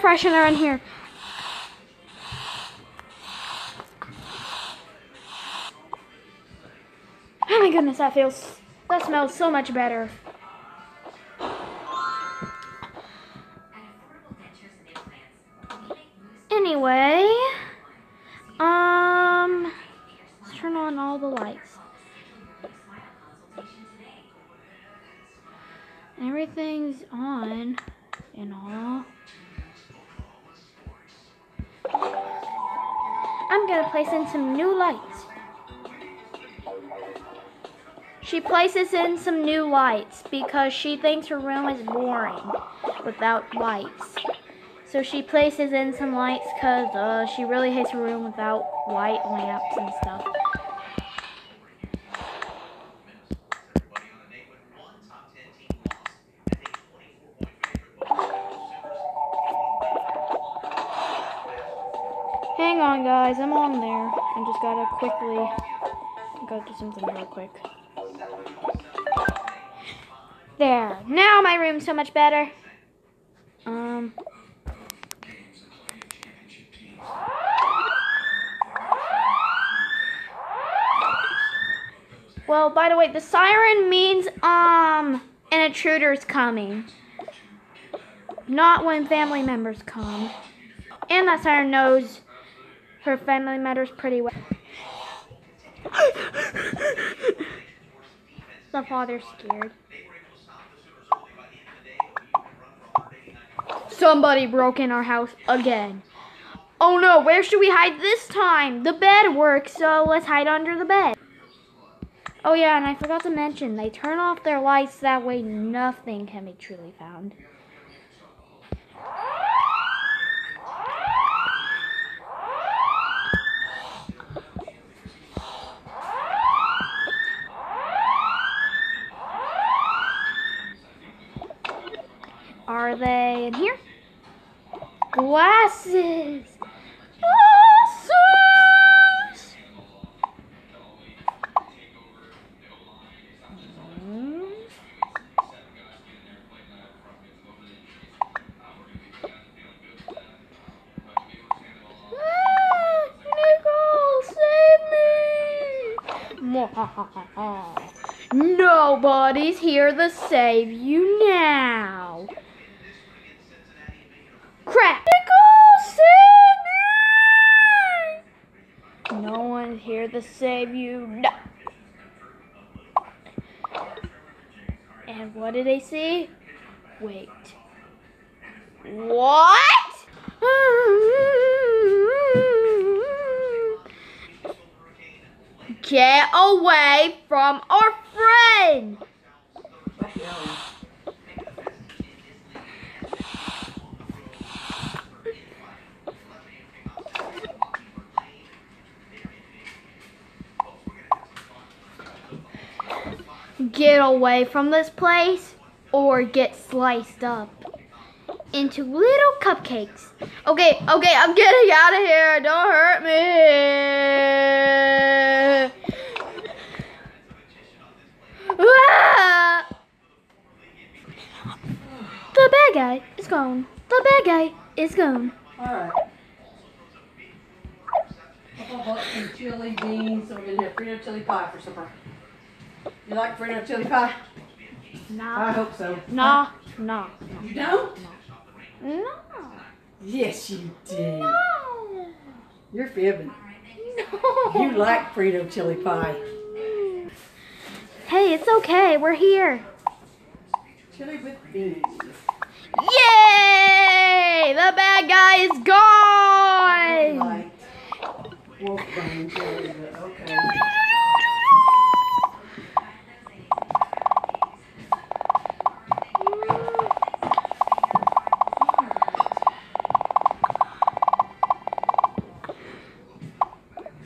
freshener in here. Oh my goodness, that feels, that smells so much better. In some new lights. She places in some new lights because she thinks her room is boring without lights. So she places in some lights because uh, she really hates her room without white lamps and stuff. On, guys. I'm on there. I just gotta quickly. Gotta do something real quick. There. Now my room's so much better. Um. Well, by the way, the siren means um an intruder's coming. Not when family members come. And that siren knows her family matters pretty well. the father's scared. Somebody broke in our house again. Oh no, where should we hide this time? The bed works, so let's hide under the bed. Oh yeah, and I forgot to mention, they turn off their lights that way nothing can be truly found. Nobody's here to save you now. Crap! No one's here to save you. No. And what did they see? Wait. What? Get away from our friend! Get away from this place or get sliced up into little cupcakes. Okay, okay, I'm getting out of here. Don't hurt me. Ah! The bad guy is gone. The bad guy is gone. Alright. How about some chili beans, so we're gonna have Frito chili pie for supper. You like Frito chili pie? I hope so. nah, nah, You don't? no, Yes, you do. no, You're fibbing. no. You like Frito chili pie. Hey, it's okay. We're here. Chili with beans. Yay! The bad guy is gone! Okay.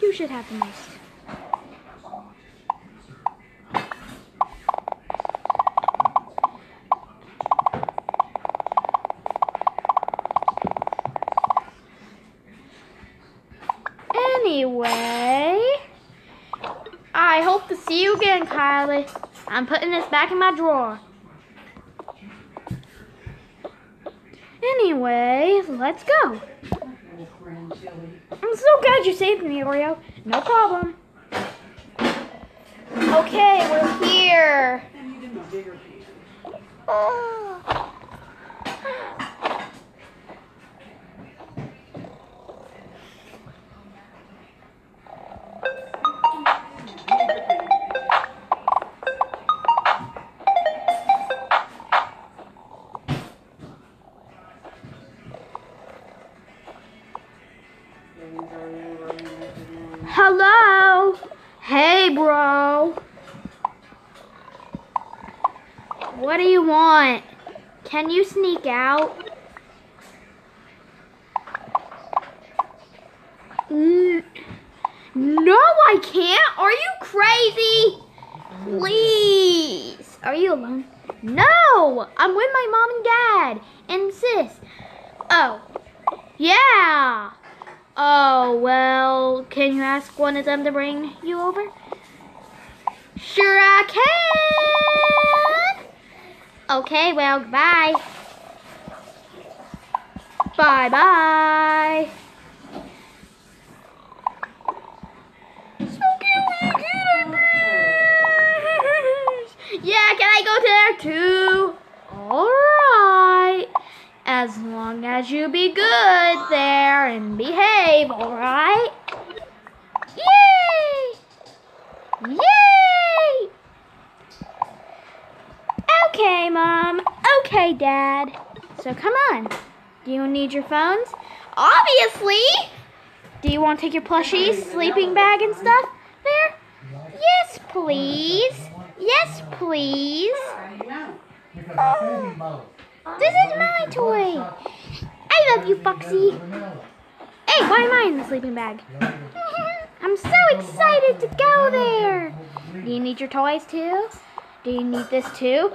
You should have the most. You again, Kylie. I'm putting this back in my drawer. Anyway, let's go. Little friend, Chili. I'm so glad you saved me, Oreo. No problem. Okay, we're here. And you did my bigger pan. Oh. Can you sneak out? No, I can't. Are you crazy? Please. Are you alone? No, I'm with my mom and dad and sis. Oh, yeah. Oh, well, can you ask one of them to bring you over? Sure, I can. Okay, well, bye. Bye bye. So can we get? Yeah, can I go there too? Alright. As long as you be good there and behave, alright? Yay! Yay! Okay, Mom. Okay, Dad. So come on. Do you need your phones? Obviously! Do you want to take your plushies, sleeping bag, and stuff there? Yes, please. Yes, please. It. This is my toy. I love you, Foxy. Hey, why am I in the sleeping bag? I'm so excited to go there. Do you need your toys too? Do you need this too?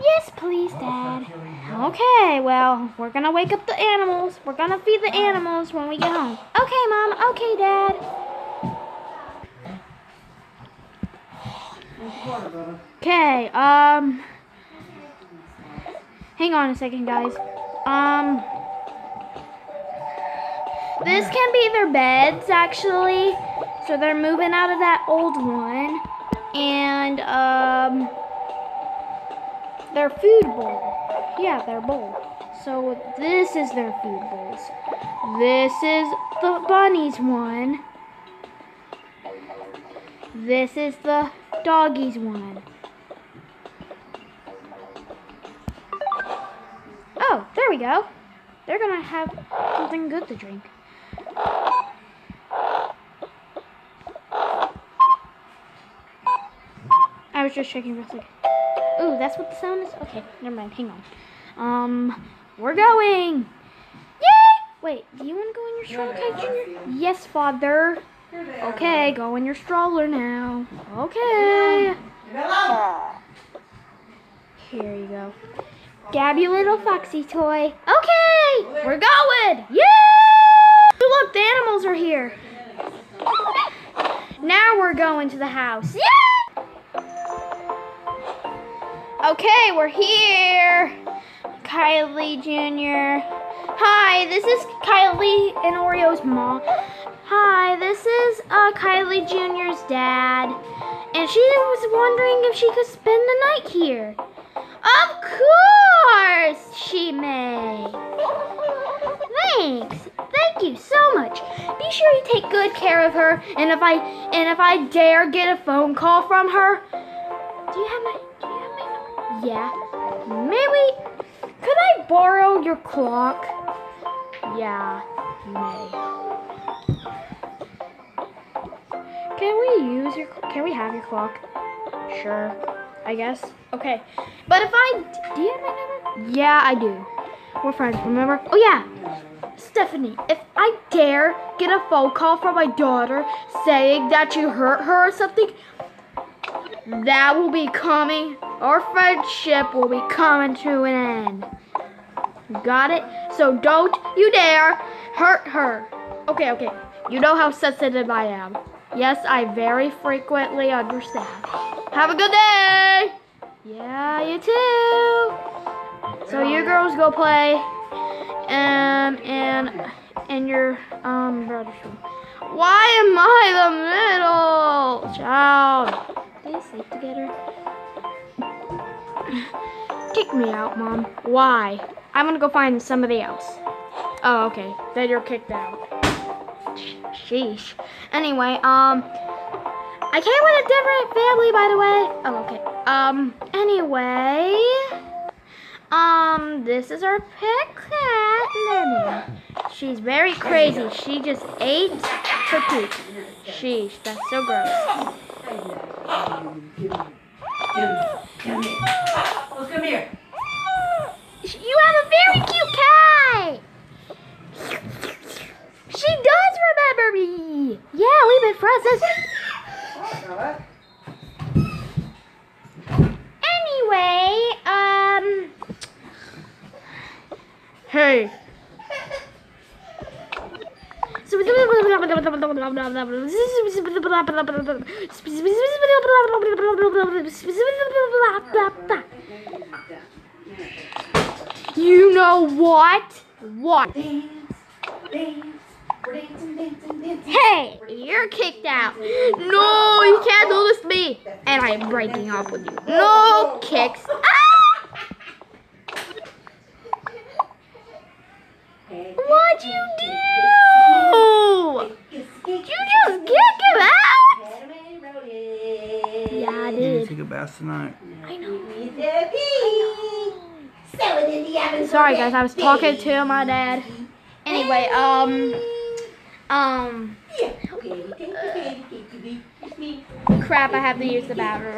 Yes, please, Dad. Okay, well, we're gonna wake up the animals. We're gonna feed the animals when we get home. Okay, Mom. Okay, Dad. Okay, um. Hang on a second, guys. Um. This can be their beds, actually. So they're moving out of that old one. And, um. Their food bowl. Yeah, their bowl. So this is their food bowls. This is the bunny's one. This is the doggy's one. Oh, there we go. They're gonna have something good to drink. I was just checking real quick. Ooh, that's what the sound is? Okay, never mind. Hang on. Um, we're going. Yay! Wait, do you want to go in your stroller, Kai Junior? Yes, father. Here they are, Okay, go in your stroller now. Okay. Here you go. Grab your little foxy toy. Okay, we're going. Yeah! Look, the animals are here. Now we're going to the house. Yeah! Okay, we're here. Kylie Jr. Hi, this is Kylie and Oreo's mom. Hi, this is uh, Kylie Jr.'s dad. And she was wondering if she could spend the night here. Of course she may. Thanks. Thank you so much. Be sure you take good care of her. And if I and if I dare get a phone call from her, do you have my Yeah. Maybe could I borrow your clock? Yeah, you may. Can we use your can we have your clock? Sure. I guess. Okay. But if I do you have my number? Yeah, I do. We're friends, remember? Oh yeah. Stephanie, if I dare get a phone call from my daughter saying that you hurt her or something, that will be coming. Our friendship will be coming to an end. Got it? So don't you dare hurt her. Okay, okay. You know how sensitive I am. Yes, I very frequently understand. Have a good day. Yeah, you too. So you girls go play, um, and and your um brother's room. Why am I the middle child? Sleep together. Kick me out, mom. Why? I'm gonna go find somebody else. Oh, okay. Then you're kicked out. Sheesh. Anyway, um, I came with a different family, by the way. Oh, okay. Um, anyway, um, this is our pet cat, Lemon. She's very crazy. She just ate her poop. Sheesh, that's so gross. Come here. Let's come here. You have a very cute cat. She does remember me. Yeah, we've been friends since. Anyway, um. Hey. You know what? What? Hey, you're kicked out. No, you can't do this to me. And I am breaking up with you. No kicks. Ah! What'd you do? Did you just kick him out? Yeah, I You did. take a bath tonight. I know. Sorry Sorry, guys. I was talking to my dad. Anyway, um, um, crap. I have to use the bathroom.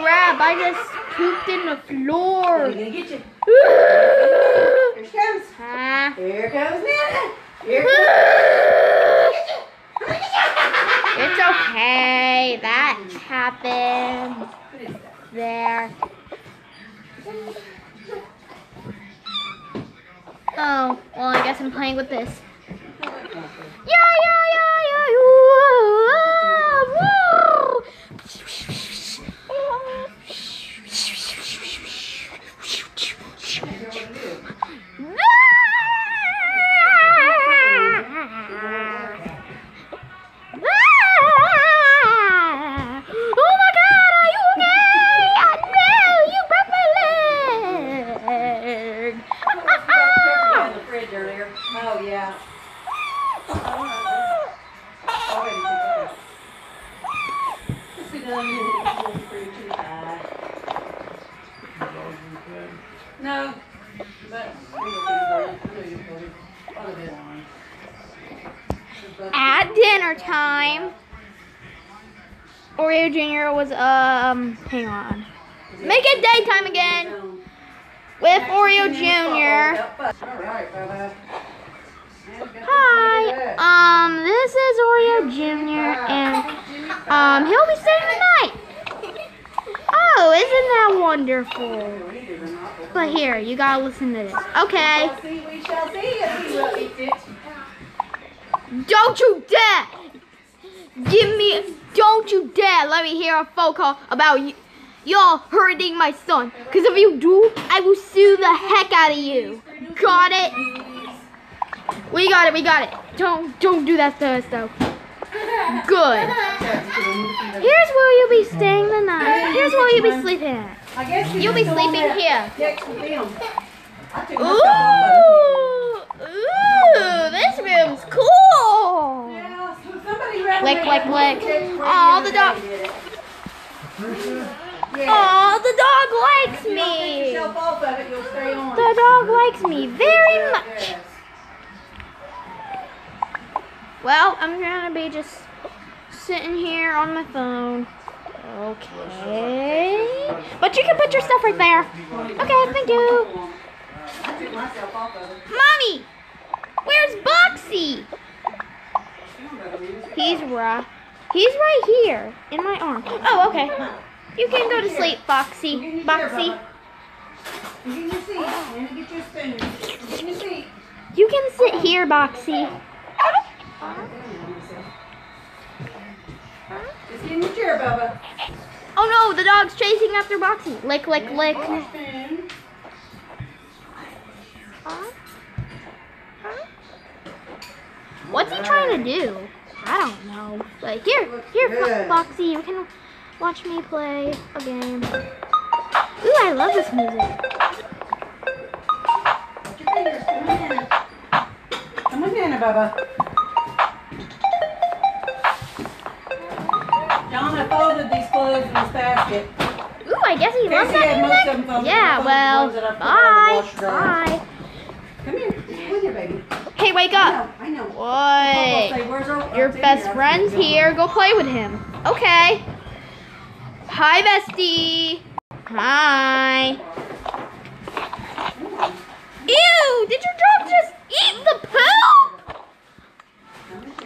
Crap! I just pooped in the We're floor. gonna get you. Here she comes. Here comes Nana. Here comes. It's okay. That happened there. Oh, well, I guess I'm playing with this. Yeah, yeah, yeah, yeah. Woo! Oh we shall see if he will eat it. Don't you dare! Give me, don't you dare let me hear a phone call about y- y'all hurting my son. Cause if you do, I will sue the heck out of you. Got it? We got it, we got it. Don't, don't do that to us though. Good. Here's where you'll be staying the night. Here's where you'll be sleeping at. I guess You'll be sleeping here. Next to them. I took myself off of it. Ooh, ooh, this room's cool. Yeah, so Lick, lick, lick. Aw, the dog- other day did it. Patricia? Yeah. Aw, the dog likes If you don't take me. yourself off of it, you'll stay on. The dog likes me very much. Well, I'm gonna be just sitting here on my phone. Okay. But you can put your stuff right there. Okay, thank you. I took myself off of it. Mommy! Where's Boxy? He's raw. He's right here in my arm. Oh, okay. You can go to sleep, Boxy. Boxy. Get in your seat. And get your spoon. Get in your seat. You can sit here, Boxy. Just get in your chair, Bubba. Oh no, the dog's chasing after Boxy. Lick, lick, lick. Get your spoon. What's he trying to do? I don't know. But here, here, Fo- Foxy, you can watch me play a game. Ooh, I love this music. Put your fingers. Come on, Nana. Come on, Nana, Bubba. Donna folded these clothes in this basket. Ooh, I guess he loves Casey had most that of them music. Yeah, well, ones that I put on the bye, bye. Come here. Come here, baby. Hey, wake I up. know, I know. What? say? Your best here. Friend's here. Go play with him. Okay. Hi, bestie. Hi. Ew! Did your dog just eat the poop?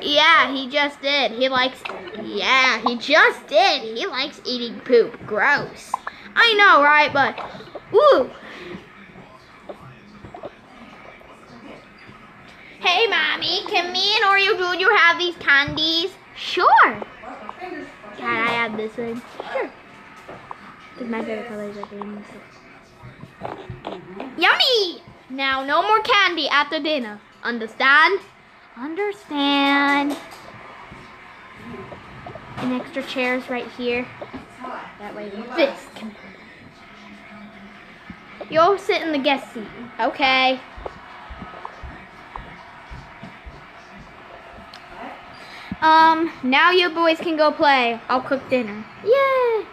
Yeah, he just did. He likes. Yeah, he just did. He likes eating poop. Gross. I know, right? But, ooh. Hey, mommy, can me and Oreo Jr. have these candies? Sure. Can I have this one? Sure. Because my favorite colors are green. Yummy! Now, no more candy after dinner. Understand? Understand. And extra chairs right here. That way this can. You'll sit in the guest seat. Okay. Um, now you boys can go play. I'll cook dinner. Yay!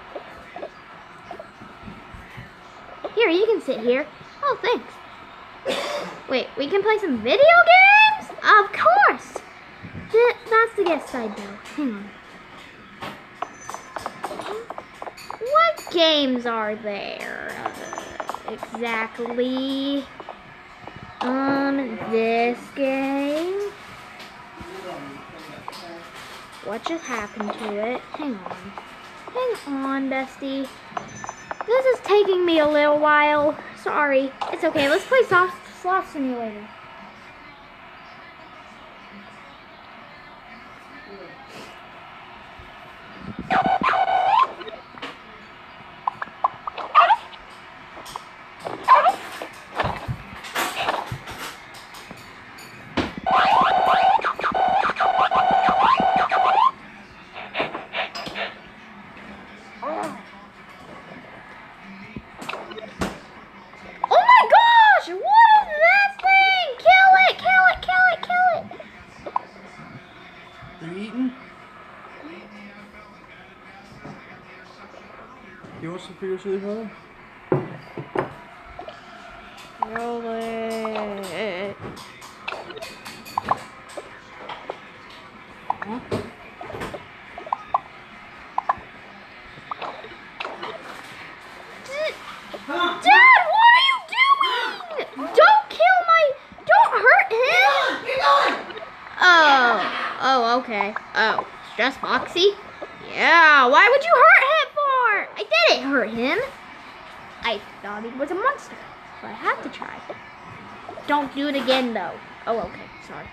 Here, you can sit here. Oh, thanks. Wait, we can play some video games? Of course! Th- that's the guest side, though. Hang on. What games are there? Uh, exactly. Um, this game. What just happened to it? Hang on. Hang on, bestie. This is taking me a little while. Sorry. It's okay. Let's play soft sloth simulator. You want some Peter chili brother? Roll it. D- Dad, what are you doing? Don't kill my. Don't hurt him. You're going. Oh. Oh, okay. Oh, it's just Foxy? Yeah, why would you hurt him for? I didn't hurt him. I thought he was a monster, so I had to try. Do it again, though. Oh, okay. Sorry.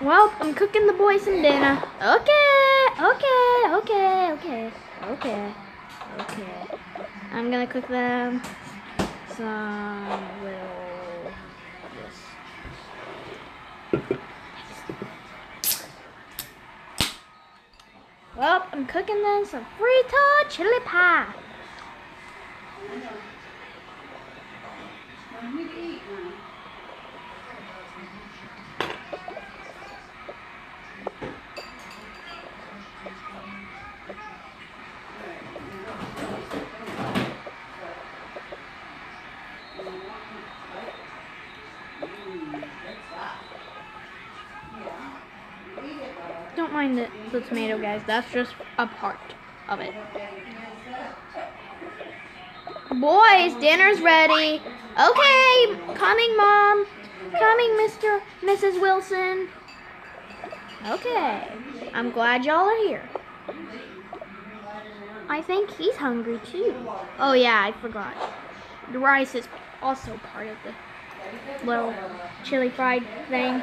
Well, I'm cooking the boys some dinner. Okay, okay, okay, okay, okay, okay. I'm gonna cook them some little. Well, I'm cooking them some Frito chili pie. Don't mind the, the tomato, guys. That's just a part of it. Boys, dinner's ready. Okay, coming, Mom. Coming, Mr. Mrs. Wilson. Okay, I'm glad y'all are here. I think he's hungry too. Oh yeah, I forgot. The rice is also part of the little chili fried thing.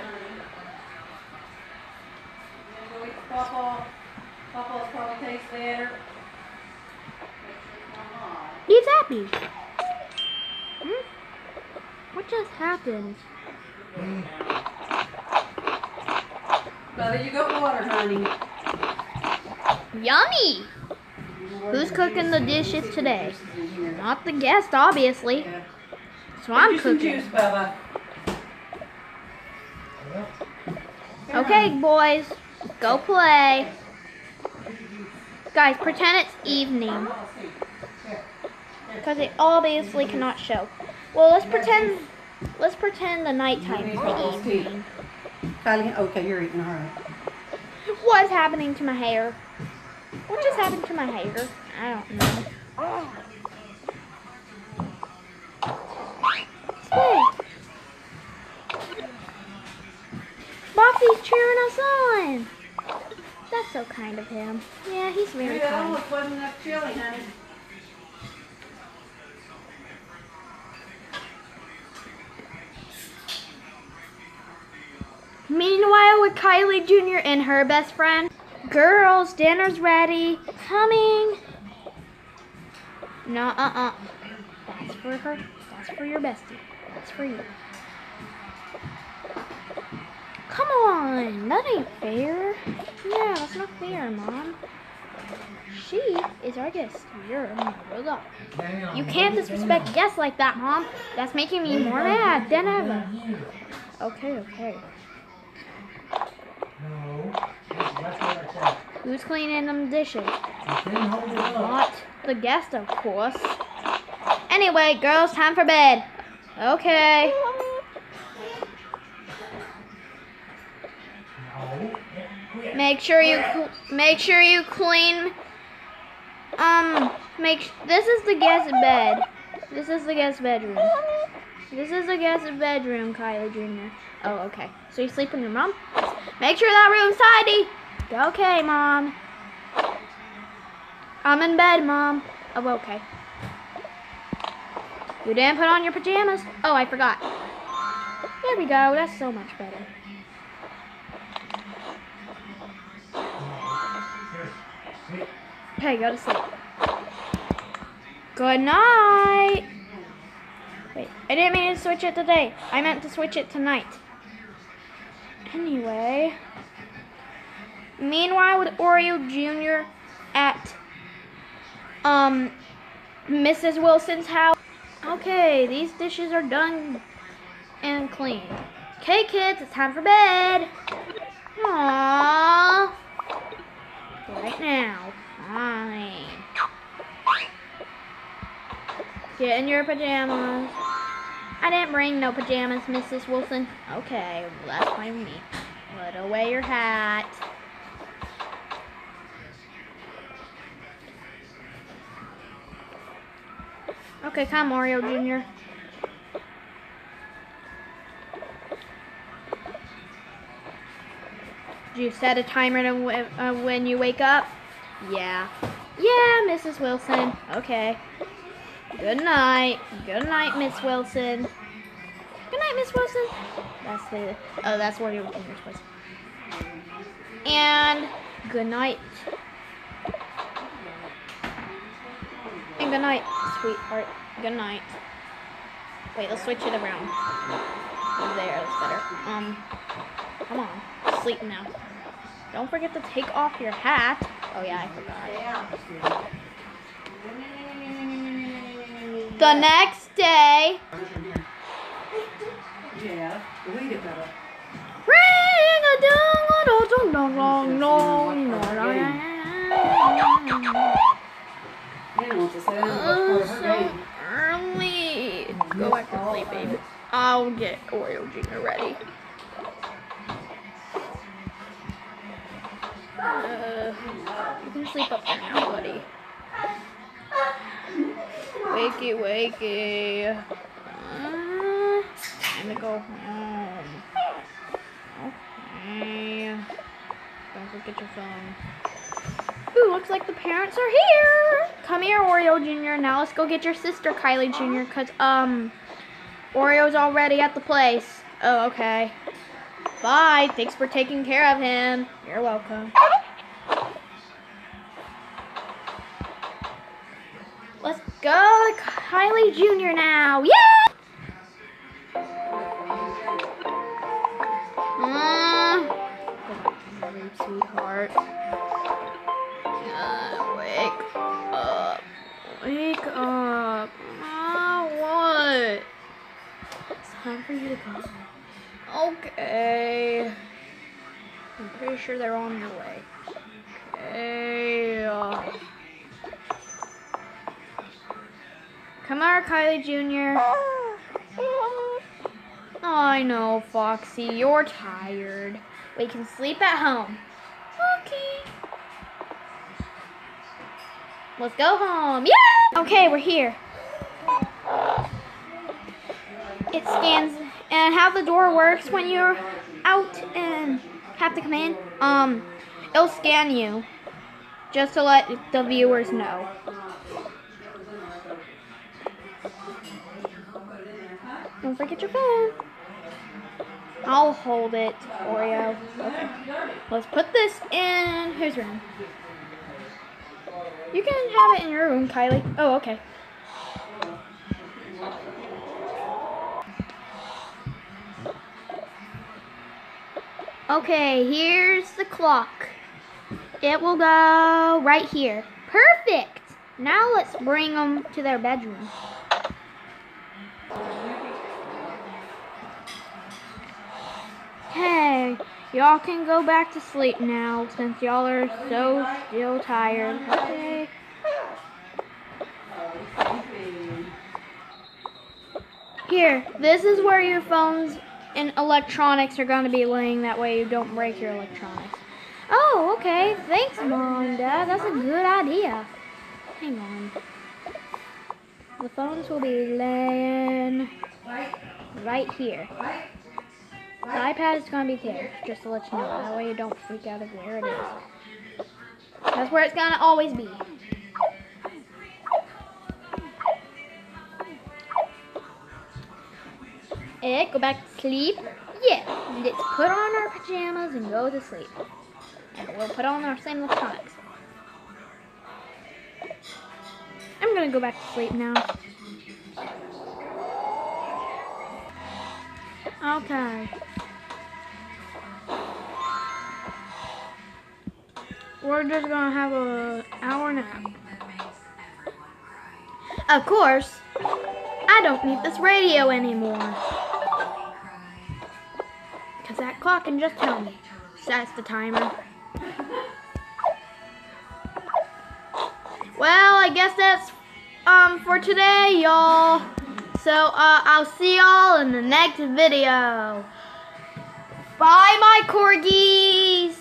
He's happy. Hmm? What just happened? Bubba, you got water, honey. Yummy! Who's cooking the dishes today? Not the guest, obviously. So I'm Get you some cooking. juice. Okay, boys, go play. Guys, pretend it's evening. Because it obviously cannot show. Well, let's pretend. Let's pretend the nighttime is the evening. Kylie, okay, you're eating, all right. What's happening to my hair? What just happened to my hair? I don't know. Hey. Boxy's cheering us on. That's so kind of him. Yeah, he's very that kind. almost wasn't enough chili, honey. Meanwhile, with Kylie Jr. and her best friend, girls, dinner's ready. Coming. No, uh, uh. That's for her. That's for your bestie. That's for you. Come on, that ain't fair. Yeah, that's not fair, Mom. She is our guest. You're a bulldog. You can't disrespect guests like that, Mom. That's making me more mad than ever. Okay, okay. Who's cleaning them dishes? Not the guest, of course. Anyway, girls, time for bed. Okay. Make sure you make sure you clean. Um, make this is the guest bed. This is the guest bedroom. This is the guest bedroom, Kylie Jr. Oh, okay. So you sleep in your mom? Make sure that room's tidy. Okay, mom. I'm in bed, mom. Oh, okay. You didn't put on your pajamas. Oh, I forgot. There we go. That's so much better. Okay, go to sleep. Good night. Wait, I didn't mean to switch it today. I meant to switch it tonight. Anyway. Meanwhile, with Oreo Jr. at um Mrs. Wilson's house. Okay, these dishes are done and clean. Okay, kids, it's time for bed. Aww. Right now. Fine. Get in your pajamas. I didn't bring no pajamas, Mrs. Wilson. Okay, well, that's fine with me. Put away your hat. Okay, come, Mario Jr. Did you set a timer to w- uh, when you wake up? Yeah. Yeah, Mrs. Wilson. Okay. Good night. Good night, Miss Wilson. Good night, Miss Wilson. That's the. Oh, that's what your fingers was. And good night. And good night, sweetheart. Good night. Wait, let's switch it around. There, that's better. Um, come on, sleep now. Don't forget to take off your hat. Oh yeah, I forgot. The next day, Yeah, read it, Bubba. ring a dong a dong dong dong dong dong game. early. Go back to sleep, baby. I'll get Oreo Jr. ready. Uh, you can sleep up now, buddy. Wakey, wakey. Uh, time to go home. Okay. Don't forget your phone. Ooh, looks like the parents are here. Come here, Oreo Jr. Now let's go get your sister, Kylie Jr. Cause um, Oreo's already at the place. Oh, okay. Bye. Thanks for taking care of him. You're welcome. Kylie Jr. now. Yeah! Mm. Go back to sleep, sweetheart. Uh, wake up. Wake up. Ah, what? It's time for you to go. Okay. I'm pretty sure they're on their way. Okay. Come on, Kylie Jr. I know, Foxy. You're tired. We can sleep at home. Okay. Let's go home. Yeah! Okay, we're here. It scans and how the door works when you're out and have to come in. Um, it'll scan you just to let the viewers know. Don't forget your phone. I'll hold it, Oreo. Okay. Let's put this in whose room? You can have it in your room, Kylie. Oh, okay. Okay, here's the clock. It will go right here. Perfect. Now let's bring them to their bedroom. Hey, y'all can go back to sleep now since y'all are so still tired. Okay. Here, this is where your phones and electronics are going to be laying. That way you don't break your electronics. Oh, okay. Thanks, Mom and Dad. That's a good idea. Hang on. The phones will be laying right here. The iPad is going to be there, just to let you know. That way you don't freak out of where it is. That's where it's going to always be. Ed, go back to sleep. Yeah, let's put on our pajamas and go to sleep. And we'll put on our same electronics. I'm gonna go back to sleep now. Okay. We're just gonna have a hour nap. Of course, I don't need this radio anymore. Because that clock can just tell me. That's the timer. Well, I guess that's um for today, y'all. So uh, I'll see y'all in the next video. Bye, my corgis.